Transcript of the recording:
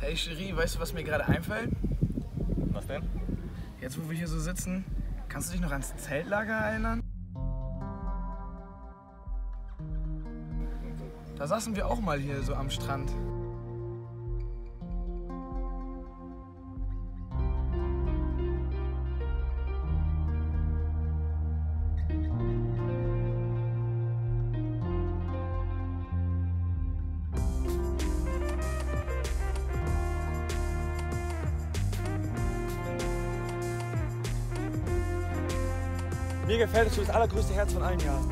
Hey Cherie, weißt du, was mir gerade einfällt? Was denn? Jetzt, wo wir hier so sitzen, kannst du dich noch ans Zeltlager erinnern? Da saßen wir auch mal hier so am Strand. Mir gefällt, dass du das allergrößte Herz von allen hast.